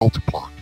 multiply.